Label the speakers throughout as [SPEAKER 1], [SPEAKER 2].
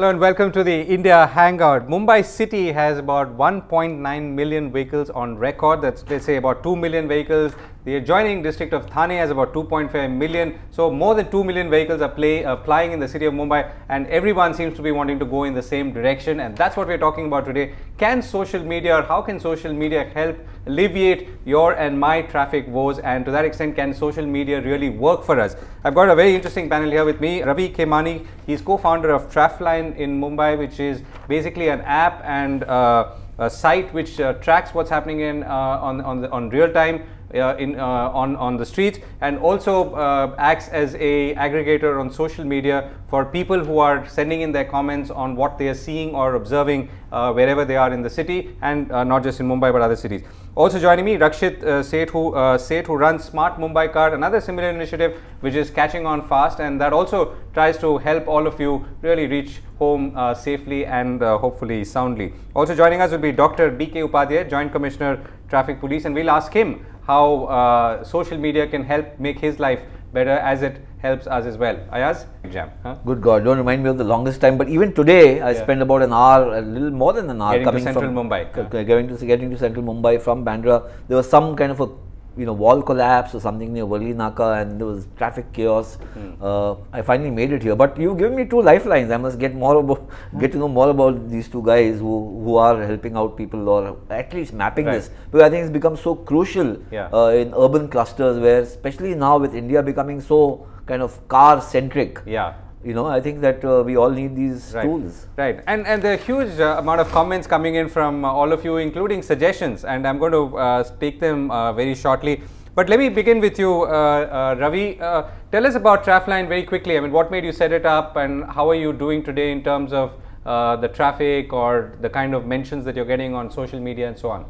[SPEAKER 1] Hello and welcome to the India Hangout. Mumbai city has about 1.9 million vehicles on record. That's let's say about 2 million vehicles. The adjoining district of Thane has about 2.5 million. So more than 2 million vehicles are play, uh, flying in the city of Mumbai and everyone seems to be wanting to go in the same direction and that's what we're talking about today. Can social media or how can social media help alleviate your and my traffic woes and to that extent can social media really work for us? I've got a very interesting panel here with me. Ravi Khemani, he's co-founder of Traffline in Mumbai which is basically an app and uh, a site which uh, tracks what's happening in uh, on on, the, on real time in uh, on on the streets and also uh, acts as a aggregator on social media for people who are sending in their comments on what they are seeing or observing uh, wherever they are in the city and uh, not just in Mumbai but other cities. Also joining me, Raxit uh, Sheth, who, uh, Sheth, who runs Smart Mumbaikar, another similar initiative which is catching on fast and that also tries to help all of you really reach home uh, safely and uh, hopefully soundly. Also joining us will be Dr. B.K. Upadhyay, Joint Commissioner Traffic Police and we'll ask him how uh, social media can help make his life better as it helps us as well. Ayaz, exam. Huh?
[SPEAKER 2] Good God, don't remind me of the longest time. But even today, I
[SPEAKER 1] Yeah.
[SPEAKER 2] spent about an hour, a little more than an hour
[SPEAKER 1] Getting to
[SPEAKER 2] coming
[SPEAKER 1] central
[SPEAKER 2] from
[SPEAKER 1] Mumbai.
[SPEAKER 2] Getting to getting to central Mumbai from Bandra. There was some kind of a you know wall collapse or something near Worli Naka, and there was traffic chaos.
[SPEAKER 1] Hmm.
[SPEAKER 2] Uh, I finally made it here. But you've given me two lifelines. I must get more about get to know more about these two guys who who are helping out people or at least mapping
[SPEAKER 1] Right.
[SPEAKER 2] this because I think it's become so crucial
[SPEAKER 1] Yeah.
[SPEAKER 2] uh, in urban clusters where especially now with India becoming so kind of car centric
[SPEAKER 1] Yeah.
[SPEAKER 2] You know i think that uh, we all need these
[SPEAKER 1] Right.
[SPEAKER 2] tools
[SPEAKER 1] Right, and and there are huge uh, amount of comments coming in from uh, all of you, including suggestions, and I'm going to uh, take them uh, very shortly. But let me begin with you, uh, uh, Ravi. Uh, tell us about Traffline very quickly. I mean, what made you set it up, and how are you doing today in terms of uh, the traffic or the kind of mentions that you're getting on social media and so on?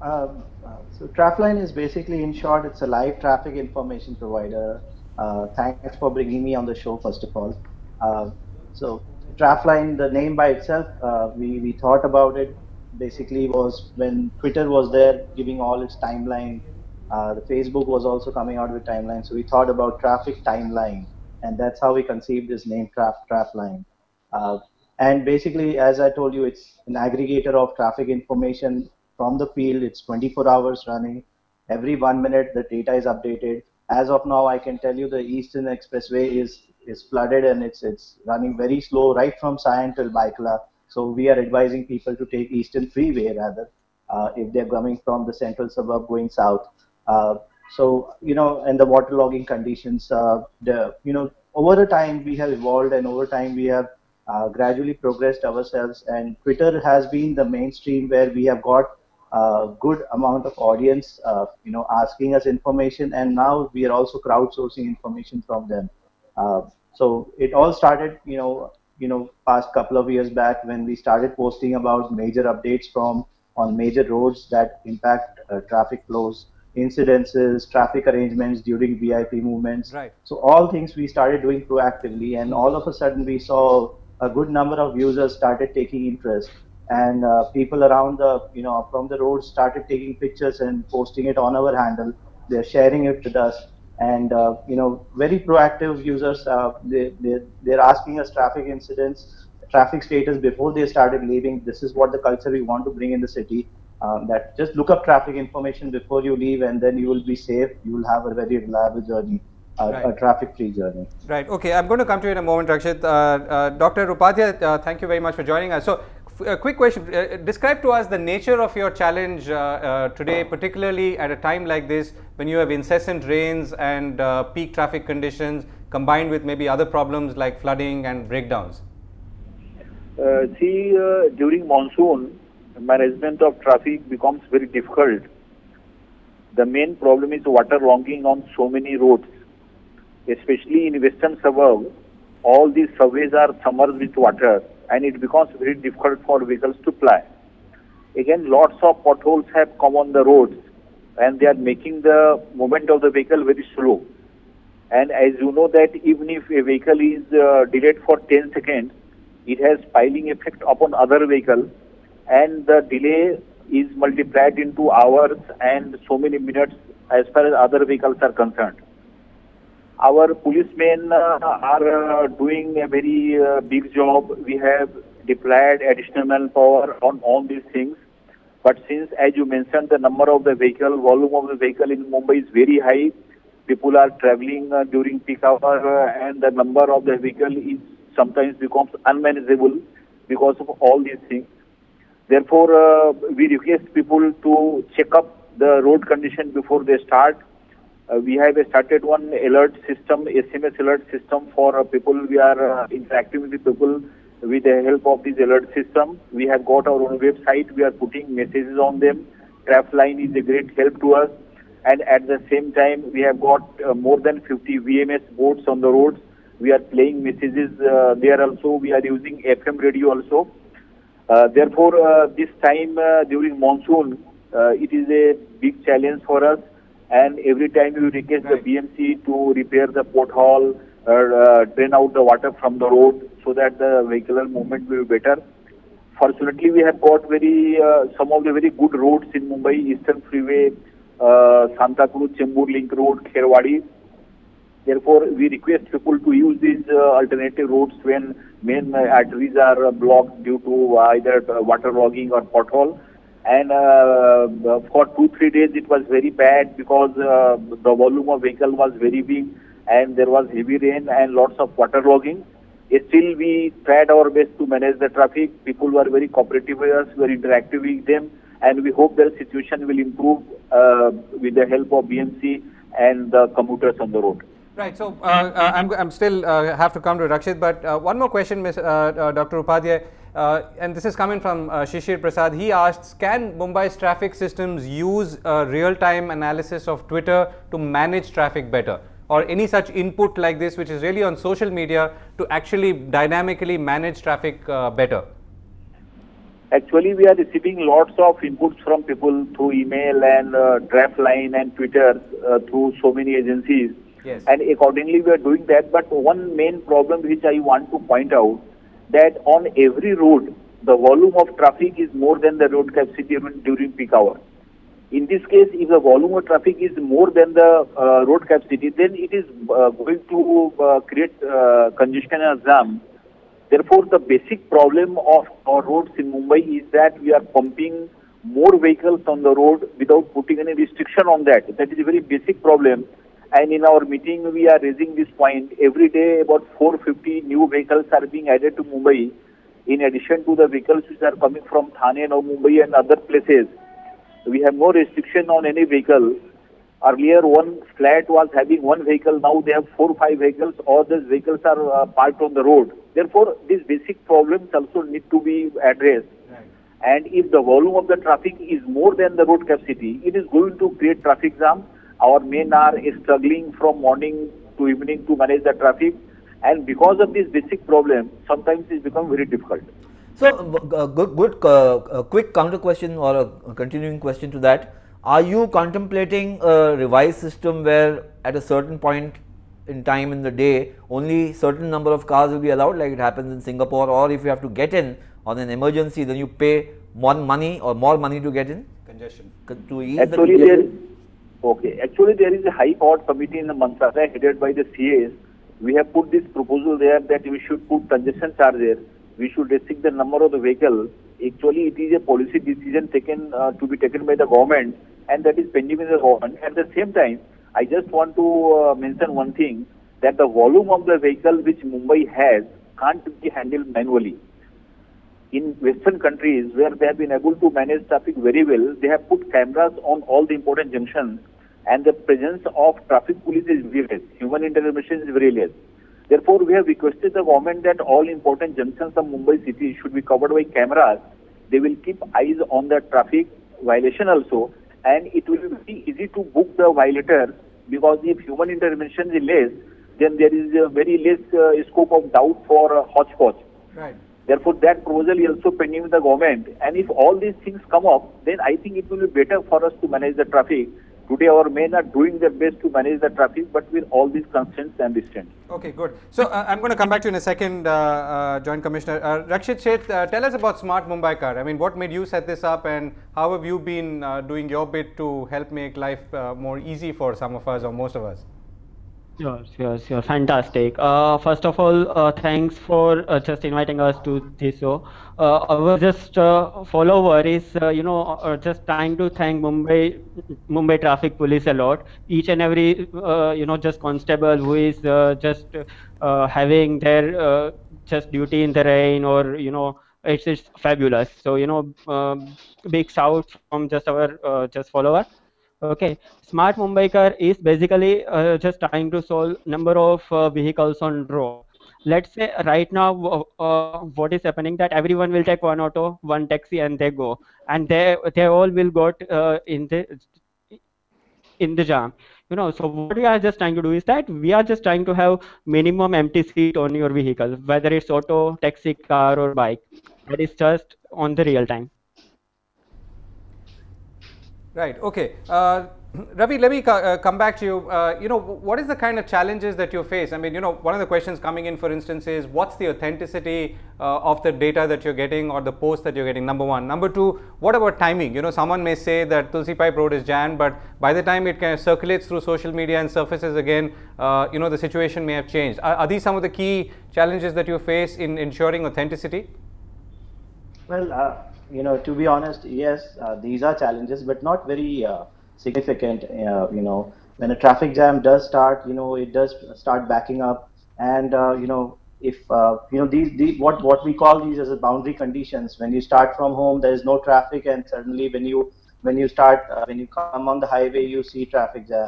[SPEAKER 3] Um, uh, so Traffline is basically, in short, it's a live traffic information provider. Uh, thanks for bringing me on the show, first of all. Uh, so Traffline, the name by itself, uh, we, we thought about it basically was when Twitter was there giving all its timeline. The Facebook was also coming out with timeline. So we thought about traffic timeline, and that's how we conceived this name, Traf Traffline. Uh, and basically, as I told you, it's an aggregator of traffic information from the field. It's 24 hours running. Every one minute, the data is updated. As of now, I can tell you the Eastern Expressway is is flooded and it's it's running very slow right from Sion till Byculla. So we are advising people to take Eastern Freeway rather uh, if they're coming from the central suburb going south. Uh, so you know, and the waterlogging conditions, uh, the you know, over the time we have evolved and over time we have uh, gradually progressed ourselves. And Twitter has been the mainstream where we have got a good amount of audience, uh, you know, asking us information, and now we are also crowdsourcing information from them. Uh, so it all started, you know, you know, past couple of years back when we started posting about major updates from on major roads that impact uh, traffic flows, incidences, traffic arrangements during VIP movements.
[SPEAKER 1] Right.
[SPEAKER 3] So all things we started doing proactively, and all of a sudden we saw a good number of users started taking interest, and uh, people around the you know from the road started taking pictures and posting it on our handle. They're sharing it with us, and uh, you know very proactive users. Uh, they, they they're asking us traffic incidents, traffic status before they started leaving. This is what the culture we want to bring in the city. Um, that just look up traffic information before you leave, and then you will be safe. You will have a very reliable journey, uh,
[SPEAKER 1] Right.
[SPEAKER 3] a traffic-free journey.
[SPEAKER 1] Right. Okay. I'm going to come to you in a moment, Raxit. Uh, uh, Dr. Upadhyay, uh, thank you very much for joining us. So, a quick question. Uh, describe to us the nature of your challenge uh, uh, today, particularly at a time like this when you have incessant rains and uh, peak traffic conditions combined with maybe other problems like flooding and breakdowns.
[SPEAKER 4] Uh, see, uh, during monsoon, management of traffic becomes very difficult. The main problem is water logging on so many roads, especially in western suburb. All these surveys are submerged with water, and it becomes very difficult for vehicles to ply. Again, lots of potholes have come on the roads, and they are making the movement of the vehicle very slow. And as you know that even if a vehicle is uh, delayed for 10 seconds, it has piling effect upon other vehicle and the delay is multiplied into hours and so many minutes as far as other vehicles are concerned. Our policemen uh, are uh, doing a very uh, big job. We have deployed additional manpower on all these things. But since, as you mentioned, the number of the vehicle, volume of the vehicle in Mumbai is very high, people are traveling uh, during peak hour uh, and the number of the vehicle is sometimes becomes unmanageable because of all these things. Therefore, uh, we request people to check up the road condition before they start. Uh, we have started one alert system, SMS alert system for uh, people. We are uh, interacting with people with the help of this alert system. We have got our own website. We are putting messages on them. Traffline is a great help to us. And at the same time, we have got uh, more than 50 VMS boards on the roads. We are playing messages uh, there also. We are using FM radio also. Uh, therefore, this time during monsoon, it is a big challenge for us. And every time we request
[SPEAKER 1] Right.
[SPEAKER 4] the BMC to repair the pothole or uh, drain out the water from the road so that the vehicular movement will be better. Fortunately, we have got very uh, some of the very good roads in Mumbai, Eastern Freeway, uh, Santa Cruz, Chembur Link Road, Kherwadi. Therefore, we request people to use these uh, alternative routes when main uh, arteries are uh, blocked due to either uh, water logging or pothole. And uh, for two three days it was very bad because uh, the volume of vehicle was very big and there was heavy rain and lots of water logging. Still, we tried our best to manage the traffic. People were very cooperative with us. We were interactive with them, and we hope the situation will improve uh, with the help of BMC and the commuters on the road.
[SPEAKER 1] Right. So uh, uh, I'm, I'm still uh, have to come to Raxit, but uh, one more question, Ms., uh, uh, Dr. Upadhyay, uh, and this is coming from uh, Shishir Prasad. He asks, can Mumbai's traffic systems use uh, real-time analysis of Twitter to manage traffic better? Or any such input like this, which is really on social media, to actually dynamically manage traffic uh, better?
[SPEAKER 4] Actually, we are receiving lots of inputs from people through email and uh, Traffline and Twitter uh, through so many agencies.
[SPEAKER 1] Yes.
[SPEAKER 4] And accordingly, we are doing that. But one main problem which I want to point out that on every road, the volume of traffic is more than the road capacity during, peak hour. In this case, if the volume of traffic is more than the uh, road capacity, then it is uh, going to uh, create uh, congestion and jam. Therefore, the basic problem of our roads in Mumbai is that we are pumping more vehicles on the road without putting any restriction on that. That is a very basic problem. And in our meeting, we are raising this point. Every day, about 450 new vehicles are being added to Mumbai, in addition to the vehicles which are coming from Thane or Mumbai and other places. We have no restriction on any vehicle. Earlier, one flat was having one vehicle. Now they have four, or five vehicles. All these vehicles are uh, parked on the road. Therefore, these basic problems also need to be addressed. And if the volume of the traffic is more than the road capacity, it is going to create traffic jam. Our men are struggling from morning to evening to manage the traffic. And because of this basic problem, sometimes it's become very difficult.
[SPEAKER 2] So, uh, good, good uh, a quick counter question or a continuing question to that. Are you contemplating a revised system where at a certain point in time in the day, only certain number of cars will be allowed like it happens in Singapore or if you have to get in on an emergency, then you pay more money or more money to get in?
[SPEAKER 1] Congestion.
[SPEAKER 2] To ease
[SPEAKER 4] Actually,
[SPEAKER 2] the
[SPEAKER 4] there, okay. Actually, there is a high court committee in the Mantralaya headed by the CAs. We have put this proposal there that we should put congestion charges. We should restrict the number of the vehicle. Actually, it is a policy decision taken uh, to be taken by the government, and that is pending with the government. At the same time, I just want to uh, mention one thing that the volume of the vehicle which Mumbai has can't be handled manually in Western countries where they have been able to manage traffic very well, they have put cameras on all the important junctions and the presence of traffic police is very less. Human intervention is very less. Therefore, we have requested the government that all important junctions of Mumbai city should be covered by cameras. They will keep eyes on the traffic violation also and it will be easy to book the violator because if human intervention is less, then there is a very less uh, scope of doubt for uh, hodgepodge.
[SPEAKER 1] Right.
[SPEAKER 4] Therefore, that proposal is also pending with the government. And if all these things come up, then I think it will be better for us to manage the traffic. Today, our men are doing their best to manage the traffic, but with all these constraints and restraints.
[SPEAKER 1] Okay, good. So uh, I'm going to come back to you in a second, uh, uh, Joint Commissioner. Uh, Raxit Sheth, uh, tell us about Smart Mumbaikar. I mean, what made you set this up and how have you been uh, doing your bit to help make life more easy for some of us or most of us?
[SPEAKER 5] Sure, sure, sure. Fantastic. Uh, first of all, uh, thanks for uh, just inviting us to this show. Uh, our just uh, follower is, uh, you know, just trying to thank Mumbai, Mumbai Traffic Police a lot. Each and every, you know, just constable who is just having their just duty in the rain or, you know, it's, it's fabulous. So, you know, um big shout from just our just follower. Okay, Smart Mumbaikar is basically uh, just trying to solve number of uh, vehicles on road. Let's say right now, uh, what is happening that everyone will take one auto, one taxi, and they go, and they they all will got uh, in the in the jam. You know, so what we are just trying to do is that we are just trying to have minimum empty seat on your vehicle, whether it's auto, taxi, car, or bike. That is just on the real time.
[SPEAKER 1] Right. Okay. Uh, Ravi, let me co- uh, come back to you. Uh, you know, what is the kind of challenges that you face? I mean, you know, one of the questions coming in, for instance, is what's the authenticity uh, of the data that you're getting or the post that you're getting? Number one. Number two, what about timing? You know, someone may say that Tulsi Pipe Road is jammed, but by the time it kind of circulates through social media and surfaces again, uh, you know, the situation may have changed. Are, are these some of the key challenges that you face in ensuring authenticity?
[SPEAKER 3] Well, uh, you know, to be honest, yes, uh, these are challenges, but not very uh, significant. Uh, you know, when a traffic jam does start, you know, it does start backing up, and uh, you know, if uh, you know these, these what what we call these as a boundary conditions. When you start from home, there is no traffic, and suddenly when you when you start uh, when you come on the highway, you see traffic jam.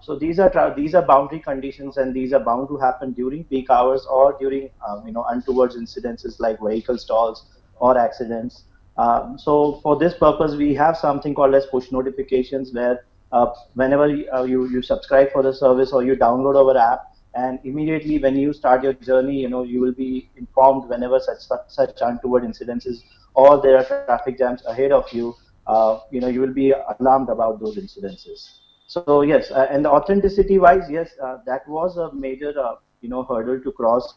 [SPEAKER 3] So these are these are boundary conditions, and these are bound to happen during peak hours or during um, you know untoward incidences like vehicle stalls or accidents. Um, so for this purpose, we have something called as push notifications, where uh, whenever you, uh, you you subscribe for the service or you download our app, and immediately when you start your journey, you know you will be informed whenever such such, untoward incidences or there are traffic jams ahead of you. Uh, you know you will be alarmed about those incidences. So yes, uh, and the authenticity wise, yes, uh, that was a major uh, you know hurdle to cross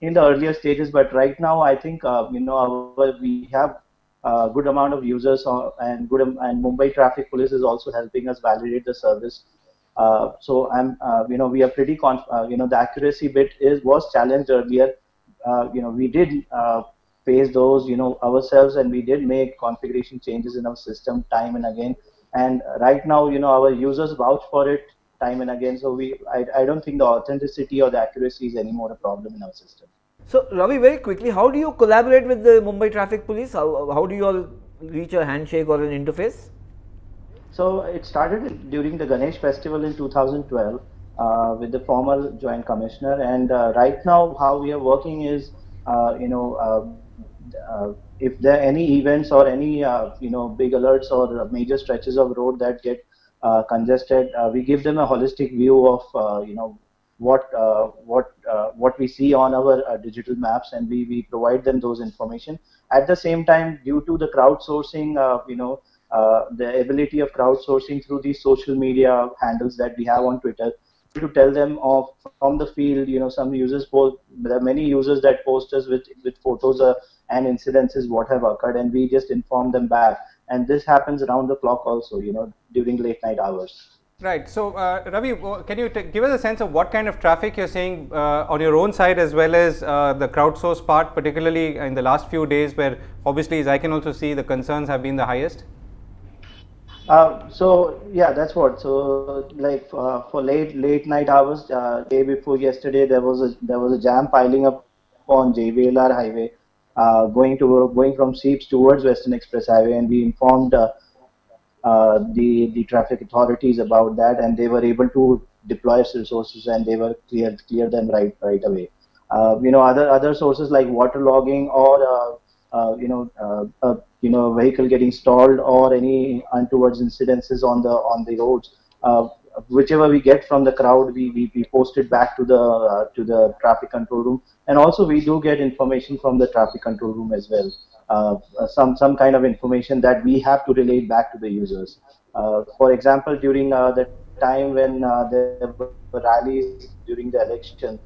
[SPEAKER 3] in the earlier stages. But right now, I think you know our, we have a good amount of users uh, and good and Mumbai Traffic Police is also helping us validate the service. Uh, so I'm uh, you know we are pretty conf- uh, you know the accuracy bit is was challenged earlier. Uh, you know we did uh, face those you know ourselves and we did make configuration changes in our system time and again and right now you know our users vouch for it time and again so we I, I don't think the authenticity or the accuracy is anymore a problem in our system
[SPEAKER 2] So Ravi, very quickly, how do you collaborate with the Mumbai Traffic Police? How, how do you all reach a handshake or an interface?
[SPEAKER 3] So it started during the Ganesh festival in 2012 uh, with the former joint commissioner, and uh, right now how we are working is, uh, you know, uh, uh, if there are any events or any uh, you know big alerts or major stretches of road that get congested, we give them a holistic view of you know what uh, what uh, what we see on our uh, digital maps, and we we provide them those information. At the same time, due to the crowdsourcing, uh, you know uh, the ability of crowdsourcing through these social media handles that we have on Twitter to tell them of from the field. You know, some users post. There are many users that post us with with photos uh, and incidences what have occurred, and we just inform them back. And this happens around the clock also. You know, during late night hours.
[SPEAKER 1] Right. So, uh, Ravi, can you give us a sense of what kind of traffic you're seeing uh, on your own side as well as uh, the crowdsourced part, particularly in the last few days, where obviously, as I can also see, the concerns have been the highest?
[SPEAKER 3] Uh, so yeah, that's what. So like uh, for late late night hours, uh, day before yesterday, there was a there was a jam piling up on JVLR highway, uh, going to going from SEEPZ towards Western Express Highway, and we informed uh, uh, the the traffic authorities about that, and they were able to deploy resources and they were clear clear them right right away. Uh, you know, other other sources like waterlogging or uh, uh, you know, uh, uh, you know, vehicle getting stalled or any untoward incidences on the on the roads. Uh, whichever we get from the crowd, we, we, we post it back to the uh, to the traffic control room, and also we do get information from the traffic control room as well. Uh, some some kind of information that we have to relate back to the users. Uh, for example, during uh, the time when uh, there were rallies during the election,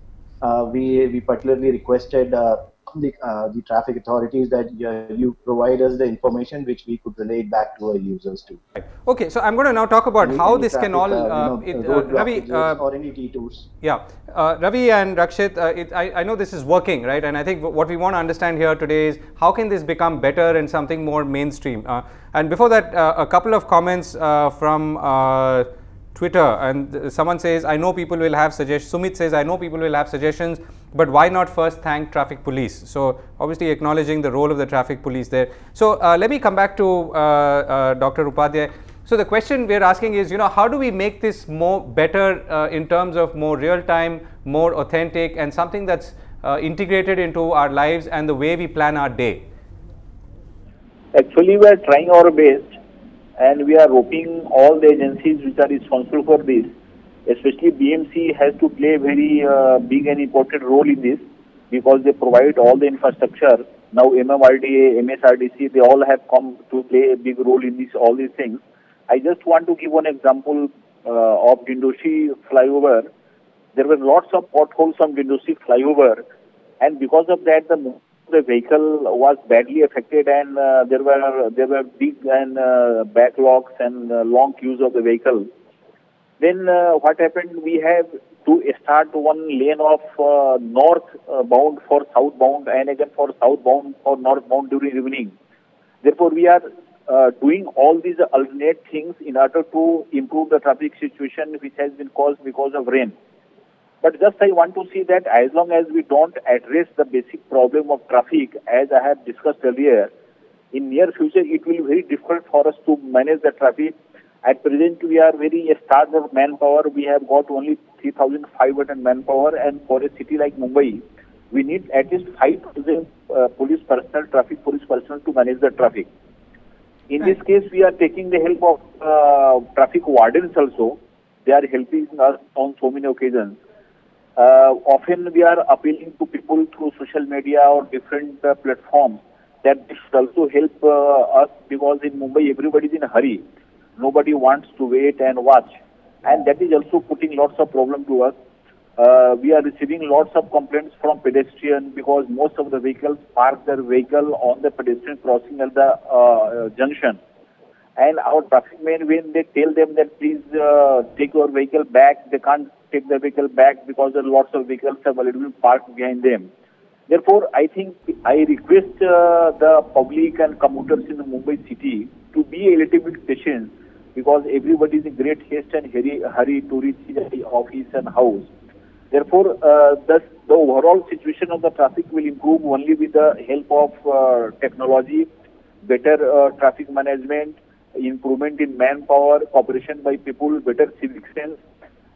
[SPEAKER 3] uh, we we particularly requested uh, the, uh, the traffic authorities that uh, you provide us the information which we could relate back to our users too.
[SPEAKER 1] Right. Okay, so I'm going to now talk about how this can all,
[SPEAKER 3] uh,
[SPEAKER 1] uh,
[SPEAKER 3] you know,
[SPEAKER 1] it, uh, Ravi, uh,
[SPEAKER 3] or any detours.
[SPEAKER 1] Yeah, uh, Ravi and Raxit, uh, it, I, I know this is working, right? And I think what we want to understand here today is how can this become better and something more mainstream? Uh, and before that, uh, a couple of comments uh, from uh, Twitter, and someone says, "I know people will have suggestions." Sumit says, "I know people will have suggestions, but why not first thank traffic police?" So obviously acknowledging the role of the traffic police there. So uh, let me come back to uh, uh, Dr. Upadhyay. So the question we are asking is, you know, how do we make this more better uh, in terms of more real time, more authentic, and something that's uh, integrated into our lives and the way we plan our day?
[SPEAKER 4] Actually, we are trying our best and we are roping all the agencies which are responsible for this. Especially BMC has to play a very uh, big and important role in this because they provide all the infrastructure. Now MMRDA, MSRDC, they all have come to play a big role in this, all these things. I just want to give one example uh, of Dindoshi flyover. There were lots of potholes on Dindoshi flyover and because of that the the vehicle was badly affected and uh, there were there were big and uh, backlogs and uh, long queues of the vehicle. Then uh, what happened we have to start one lane of uh, north uh, bound for southbound and again for south southbound for northbound during evening. Therefore we are doing all these alternate things in order to improve the traffic situation which has been caused because of rain but just I want to see that as long as we don't address the basic problem of traffic, as I have discussed earlier, in near future it will be very difficult for us to manage the traffic. At present, we are very starved of manpower. We have got only 3,500 manpower, and for a city like Mumbai, we need at least 5,000 uh, police personnel, traffic police personnel to manage the traffic. In this case, we are taking the help of uh, traffic wardens also. They are helping us on so many occasions. Uh, often we are appealing to people through social media or different uh, platforms that this should also help uh, us because in Mumbai everybody is in a hurry. Nobody wants to wait and watch. And that is also putting lots of problem to us. Uh, we are receiving lots of complaints from pedestrians because most of the vehicles park their vehicle on the pedestrian crossing at the uh, junction. And our traffic men, when they tell them that please uh, take your vehicle back, they can't take the vehicle back because there are lots of vehicles have already parked behind them. Therefore, I think I request uh, the public and commuters in the Mumbai city to be a little bit patient because everybody is in great haste and hurry, hurry to reach the office and house. Therefore, uh, thus the overall situation of the traffic will improve only with the help of uh, technology, better uh, traffic management, improvement in manpower, cooperation by people, better civic sense.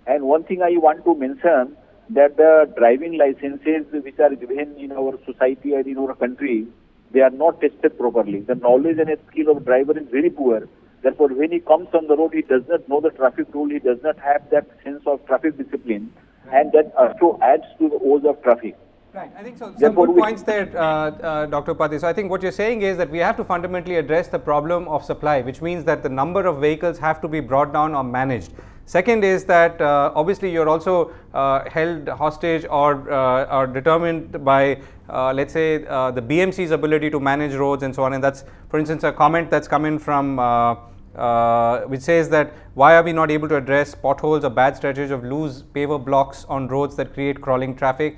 [SPEAKER 4] And one thing I want to mention that the driving licenses which are given in our society and in our country, they are not tested properly. The knowledge and skill of driver is very poor. Therefore, when he comes on the road, he does not know the traffic rule. He does not have that sense of traffic discipline, and that also adds to the woes of traffic.
[SPEAKER 1] Right, I think so. Some
[SPEAKER 4] Therefore,
[SPEAKER 1] good points there, uh, uh, Dr. Upadhyay. So I think what you're saying is that we have to fundamentally address the problem of supply, which means that the number of vehicles have to be brought down or managed. Second is that uh, obviously you're also uh, held hostage or, uh, determined by, uh, let's say, uh, the BMC's ability to manage roads and so on. And that's, for instance, a comment that's come in from. Uh, which says that why are we not able to address potholes or bad stretches of loose paver blocks on roads that create crawling traffic?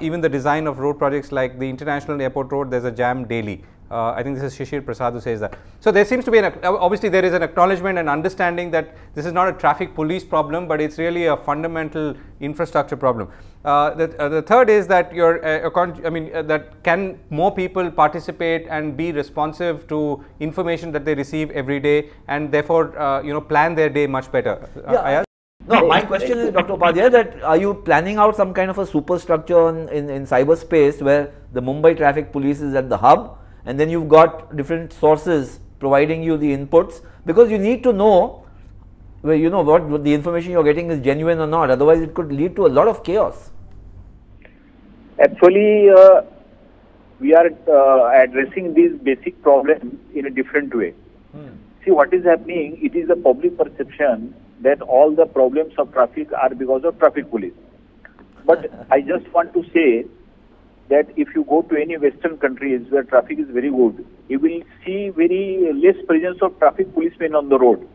[SPEAKER 1] Even the design of road projects like the International Airport Road, there's a jam daily. Uh, I think this is Shishir Prasad who says that. So there seems to be an obviously there is an acknowledgement and understanding that this is not a traffic police problem, but it's really a fundamental infrastructure problem. Uh, the, uh, the third is that your uh, I mean uh, that can more people participate and be responsive to information that they receive every day, and therefore uh, you know plan their day much better. Uh,
[SPEAKER 2] Yeah. No, my question is, Dr. Upadhyay, that are you planning out some kind of a superstructure in, in, in cyberspace where the Mumbai traffic police is at the hub and then you've got different sources providing you the inputs because you need to know where you know what, what the information you're getting is genuine or not otherwise it could lead to a lot of chaos
[SPEAKER 4] Actually, uh, we are uh, addressing these basic problems in a different way. See, what is happening, it is a public perception that all the problems of traffic are because of traffic police. But I just want to say that if you go to any western countries where traffic is very good, you will see very less presence of traffic policemen on the road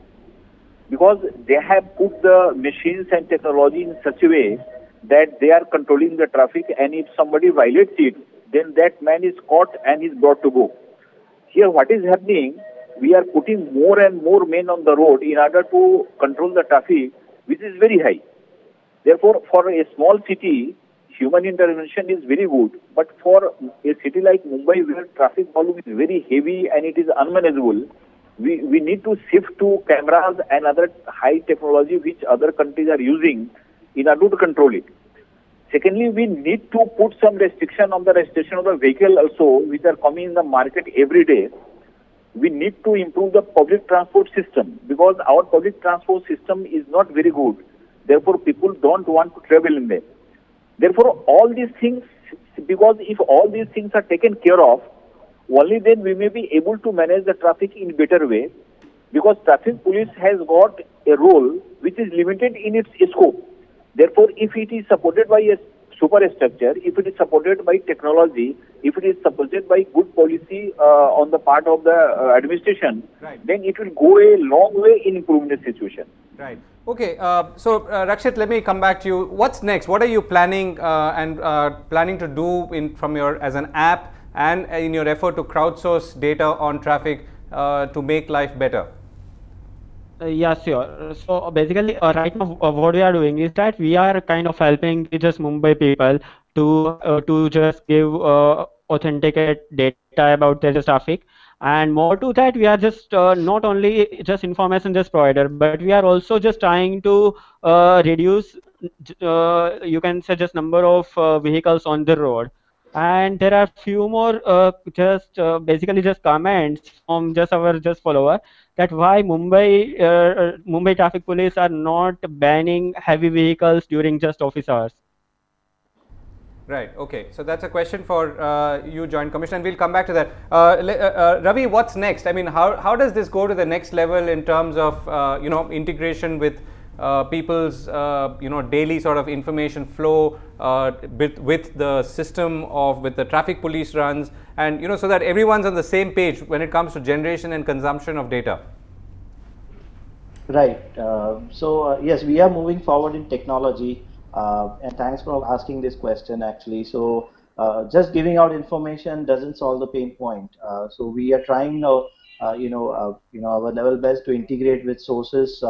[SPEAKER 4] because they have put the machines and technology in such a way that they are controlling the traffic and if somebody violates it, then that man is caught and is brought to go. Here what is happening, we are putting more and more men on the road in order to control the traffic, which is very high. Therefore, for a small city, human intervention is very good. But for a city like Mumbai, where traffic volume is very heavy and it is unmanageable, we, we need to shift to cameras and other high technology which other countries are using in order to control it. Secondly, we need to put some restriction on the registration of the vehicle also, which are coming in the market every day. We need to improve the public transport system because our public transport system is not very good. Therefore, people don't want to travel in them. Therefore, all these things, because if all these things are taken care of, only then we may be able to manage the traffic in better way because traffic police has got a role which is limited in its scope. Therefore, if it is supported by a superstructure, if it is supported by technology, if it is supported by good policy uh, on the part of the uh, administration,
[SPEAKER 1] Right.
[SPEAKER 4] then it will go a long way in improving the situation.
[SPEAKER 1] Right. Okay. Uh, so, uh, Raxit, let me come back to you. What's next? What are you planning uh, and uh, planning to do in from your as an app and in your effort to crowdsource data on traffic uh, to make life better?
[SPEAKER 5] Uh, yeah, sure. So basically, uh, right now, uh, what we are doing is that we are kind of helping just Mumbai people to uh, to just give uh, authenticate data about their traffic, and more to that, we are just uh, not only just information just provider, but we are also just trying to uh, reduce, uh, you can say, just number of uh, vehicles on the road and there are a few more uh, just uh, basically just comments from just our just follower that why Mumbai uh, Mumbai traffic police are not banning heavy vehicles during just office hours.
[SPEAKER 1] Right. Okay. So that's a question for uh, you, Joint Commissioner, and we'll come back to that. Uh, uh, uh, Ravi, what's next? I mean, how, how does this go to the next level in terms of uh, you know integration with uh, people's uh, you know daily sort of information flow uh, with, with the system of with the traffic police runs, and you know so that everyone's on the same page when it comes to generation and consumption of data.
[SPEAKER 3] Right. Uh, so uh, yes, we are moving forward in technology, and thanks for asking this question. Actually, so just giving out information doesn't solve the pain point. So we are trying now, you know, you know, our level best to integrate with sources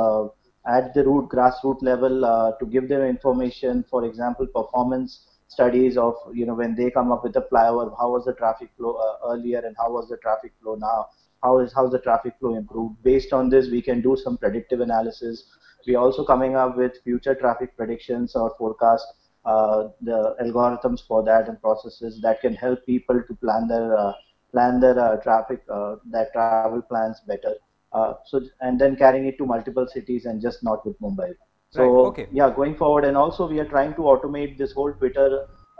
[SPEAKER 3] at the root grassroots level uh, to give them information. For example, performance studies of you know when they come up with a flyover, how was the traffic flow uh, earlier and how was the traffic flow now? How is how's the traffic flow improved? Based on this we can do some predictive analysis. We're also coming up with future traffic predictions or forecast uh, the algorithms for that and processes that can help people to plan their uh, plan their uh, traffic uh, their travel plans better uh, so and then carrying it to multiple cities and just not with mumbai so
[SPEAKER 1] Right, okay.
[SPEAKER 3] yeah going forward and also we are trying to automate this whole twitter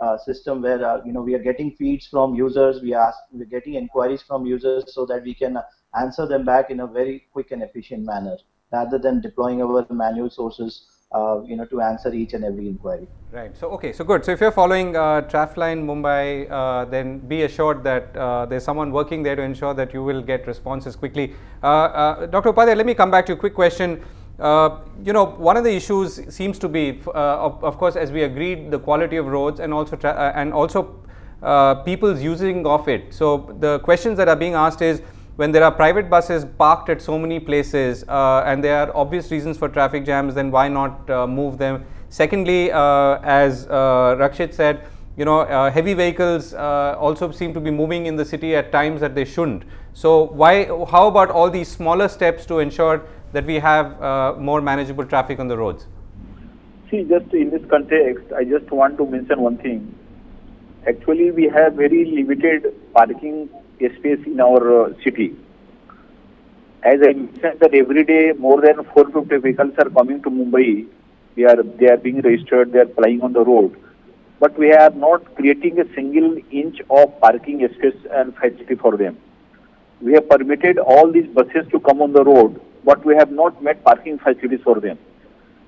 [SPEAKER 3] uh, system where uh, you know we are getting feeds from users we are we're getting inquiries from users so that we can answer them back in a very quick and efficient manner rather than deploying our manual sources uh, you know to answer each and every inquiry
[SPEAKER 1] Right. So, okay. So, good. So, if you're following uh, Traffline Mumbai, uh, then be assured that uh, there's someone working there to ensure that you will get responses quickly. Uh, uh, Dr. Upadhyay, let me come back to a quick question. Uh, you know, one of the issues seems to be, of, of course, as we agreed, the quality of roads and also and also people's using of it. So, the questions that are being asked is when there are private buses parked at so many places uh, and there are obvious reasons for traffic jams, then why not uh, move them? Secondly, uh, as uh, Raxit said, you know, uh, heavy vehicles uh, also seem to be moving in the city at times that they shouldn't. So, why? How about all these smaller steps to ensure that we have more manageable traffic on the roads?
[SPEAKER 4] See, just in this context, I just want to mention one thing. Actually, we have very limited parking space in our uh, city. As I mentioned that every day more than 450 vehicles are coming to Mumbai. They are they are being registered. They are plying on the road, but we are not creating a single inch of parking space and facility for them. We have permitted all these buses to come on the road, but we have not made parking facilities for them.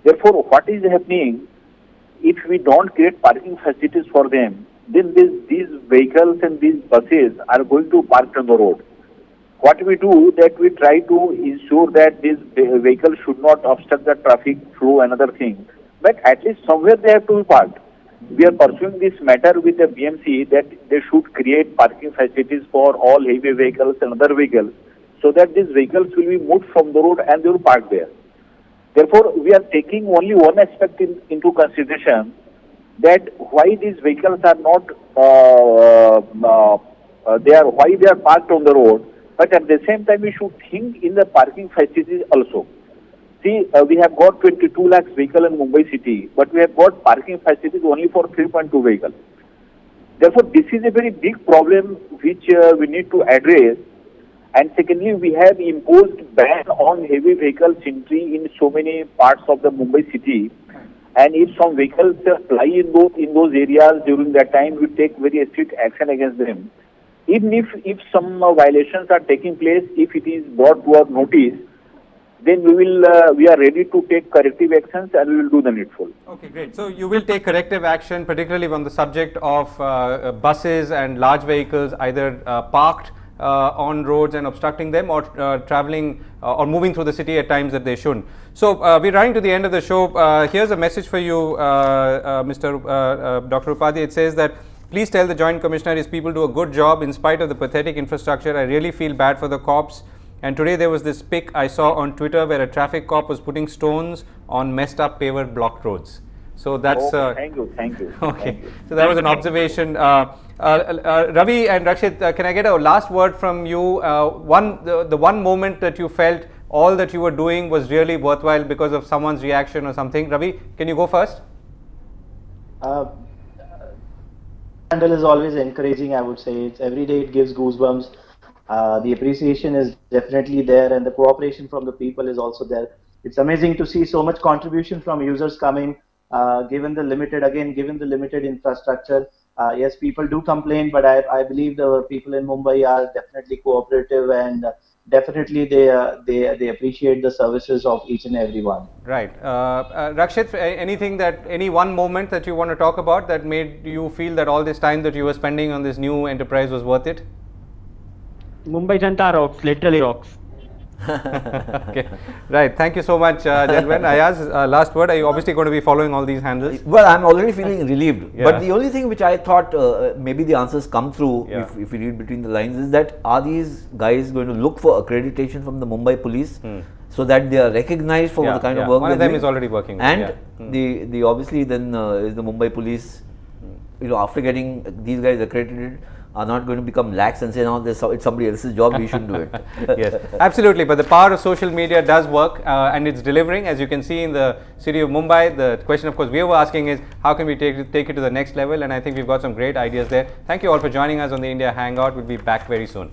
[SPEAKER 4] Therefore, what is happening if we don't create parking facilities for them, then this, these vehicles and these buses are going to park on the road. What we do that we try to ensure that these vehicles should not obstruct the traffic flow and other things. But at least somewhere they have to be parked. We are pursuing this matter with the BMC that they should create parking facilities for all heavy vehicles and other vehicles so that these vehicles will be moved from the road and they will park there. Therefore, we are taking only one aspect in, into consideration that why these vehicles are not uh, uh, uh, they are why they are parked on the road, but at the same time we should think in the parking facilities also. See, uh, we have got 22 lakhs vehicle in Mumbai city, but we have got parking facilities only for 3.2 vehicles. Therefore, this is a very big problem which uh, we need to address. And secondly, we have imposed ban on heavy vehicles entry in so many parts of the Mumbai city. And if some vehicles fly in those in those areas during that time, we take very strict action against them. Even if if some uh, violations are taking place, if it is brought to our notice, then we will uh, we are ready to take corrective actions and we will do the needful.
[SPEAKER 1] Okay, great. So you will take corrective action, particularly on the subject of uh, buses and large vehicles either uh, parked Uh, on roads and obstructing them or uh, traveling uh, or moving through the city at times that they shouldn't. So uh, we're running to the end of the show. Uh, here's a message for you, Mr. Dr. Upadhyay. It says that Please tell the Joint Commissioner his people do a good job in spite of the pathetic infrastructure. I really feel bad for the cops. And today there was this pic I saw on Twitter where a traffic cop was putting stones on messed up paver blocked roads. So that's.
[SPEAKER 4] Okay, uh, thank you, thank you.
[SPEAKER 1] Okay,
[SPEAKER 4] thank you.
[SPEAKER 1] so that was an observation. Uh, uh, uh Ravi and Raxit, uh, can I get a last word from you? Uh, one, the, the one moment that you felt all that you were doing was really worthwhile because of someone's reaction or something. Ravi, can you go first?
[SPEAKER 3] handle is always encouraging. I would say it's every day it gives goosebumps uh, the appreciation is definitely there and the cooperation from the people is also there. It's amazing to see so much contribution from users coming, uh, given the limited, again, given the limited infrastructure. Uh, yes, people do complain, but I, I believe the people in Mumbai are definitely cooperative and definitely they, uh, they, they appreciate the services of each and every one.
[SPEAKER 1] Right. Uh, uh, Raxit, anything that, any one moment that you want to talk about that made you feel that all this time that you were spending on this new enterprise was worth it?
[SPEAKER 5] Mumbai Janta rocks, literally rocks.
[SPEAKER 1] Okay. Right. Thank you so much, uh, gentlemen. Ayaz, uh, last word. Are you obviously going to be following all these handles?
[SPEAKER 2] Well, I'm already feeling relieved. Yeah. But the only thing which I thought uh, maybe the answers come through yeah. if, if you read between the lines is that are these guys going to look for accreditation from the Mumbai police? Hmm. So that they are recognized for yeah, the kind of work
[SPEAKER 1] one of them doing. is already working.
[SPEAKER 2] And hmm. the the obviously then uh, is the Mumbai police. You know, after getting these guys accredited, are not going to become lax and say, no, this, it's somebody else's job, we shouldn't do it.
[SPEAKER 1] yes, absolutely. But the power of social media does work uh, and it's delivering. As you can see in the city of Mumbai, the question, of course, we were asking is how can we take, take it to the next level? And I think we've got some great ideas there. Thank you all for joining us on the India Hangout. We'll be back very soon.